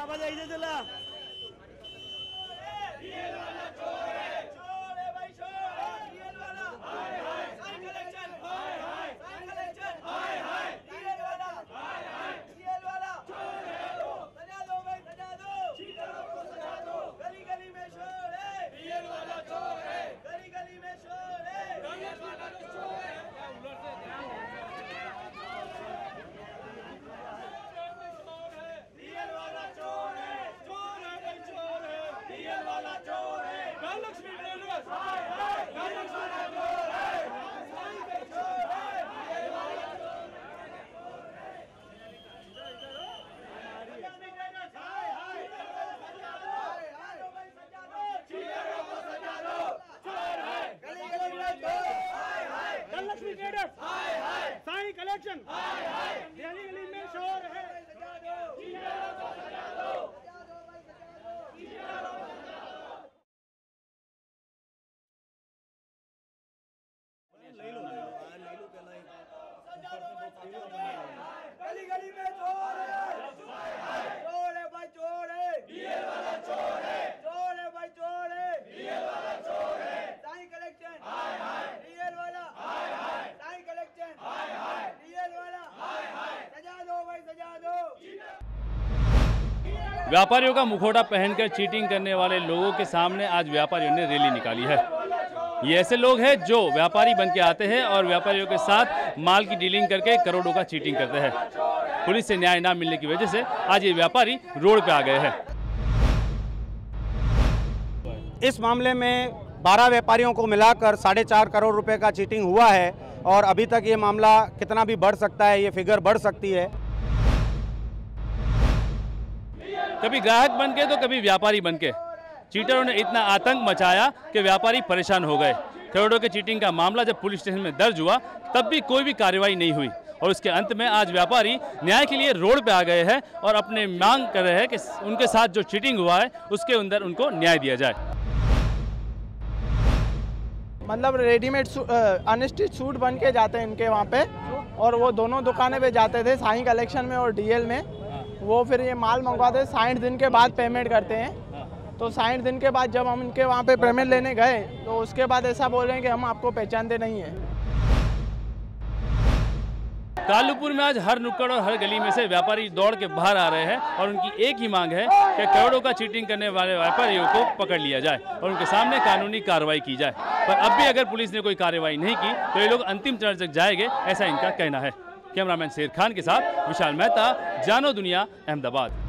आवाज आई दे चला Dhanlaxmi traders Sai collection. गली गली में शोर है गली गली में चोर है चोर है भाई चोर है बीएल वाला चोर है चोर है भाई चोर है बीएल वाला चोर है साई कलेक्शन हाय हाय बीएल वाला हाय हाय साई कलेक्शन हाय हाय बीएल वाला हाय हाय सजा दो भाई सजा दो व्यापारियों का मुखौटा पहनकर चीटिंग करने वाले लोगों के सामने आज व्यापारियों ने रैली निकाली है। ये ऐसे लोग हैं जो व्यापारी बन के आते हैं और व्यापारियों के साथ माल की डीलिंग करके करोड़ों का चीटिंग करते हैं। पुलिस से न्याय ना मिलने की वजह से आज ये व्यापारी रोड पे आ गए हैं। इस मामले में 12 व्यापारियों को मिलाकर साढ़े चार करोड़ रुपए का चीटिंग हुआ है और अभी तक ये मामला कितना भी बढ़ सकता है, ये फिगर बढ़ सकती है। कभी ग्राहक बन के तो कभी व्यापारी बन के। चीटरों ने इतना आतंक मचाया कि व्यापारी परेशान हो गए। करोड़ों के चीटिंग का मामला जब पुलिस स्टेशन में दर्ज हुआ, तब भी कोई भी कार्रवाई नहीं हुई। और उसके अंत में आज व्यापारी न्याय के लिए रोड पे आ गए हैं और अपने मांग कर रहे हैं कि उनके साथ जो चीटिंग हुआ है, उसके अंदर उनको न्याय दिया जाए। मतलब रेडीमेड अनस्टिच सूट बन के जाते हैं इनके वहाँ पे। और वो दोनों दुकानें पे जाते थे, साई कलेक्शन में और डीएल में। वो फिर ये माल मंगवाते हैं, साठ दिन के बाद पेमेंट करते हैं। तो साठ दिन के बाद जब हम इनके वहाँ पे पेमेंट लेने गए तो उसके बाद ऐसा बोल रहे हैं कि हम आपको पहचानते नहीं हैं। कालूपुर में आज हर नुक्कड़ और हर गली में से व्यापारी दौड़ के बाहर आ रहे हैं और उनकी एक ही मांग है कि करोड़ों का चीटिंग करने वाले व्यापारियों को पकड़ लिया जाए और उनके सामने कानूनी कार्रवाई की जाए। पर अब भी अगर पुलिस ने कोई कार्रवाई नहीं की तो ये लोग अंतिम चरण तक जाएँगे, ऐसा इनका कहना है। कैमरामैन शेर खान के साथ विशाल मेहता जानो दुनिया अहमदाबाद।